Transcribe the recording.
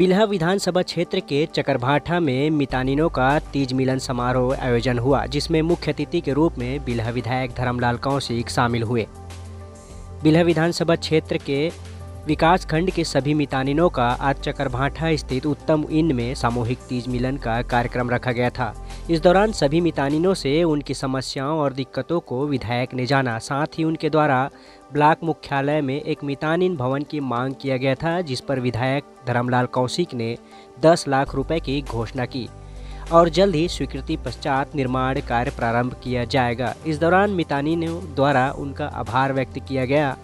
बिल्हा विधानसभा क्षेत्र के चकरभाठा में मितानिनों का तीज मिलन समारोह आयोजन हुआ, जिसमें मुख्य अतिथि के रूप में बिल्हा विधायक धर्मलाल कौशिक शामिल हुए। बिल्हा विधानसभा क्षेत्र के विकास खंड के सभी मितानिनों का आज चकरभाठा स्थित उत्तम इन में सामूहिक तीज मिलन का कार्यक्रम रखा गया था। इस दौरान सभी मितानिनों से उनकी समस्याओं और दिक्कतों को विधायक ने जाना, साथ ही उनके द्वारा ब्लॉक मुख्यालय में एक मितानिन भवन की मांग किया गया था, जिस पर विधायक धर्मलाल कौशिक ने 10 लाख रुपए की घोषणा की और जल्द ही स्वीकृति पश्चात निर्माण कार्य प्रारंभ किया जाएगा। इस दौरान मितानिनों द्वारा उनका आभार व्यक्त किया गया।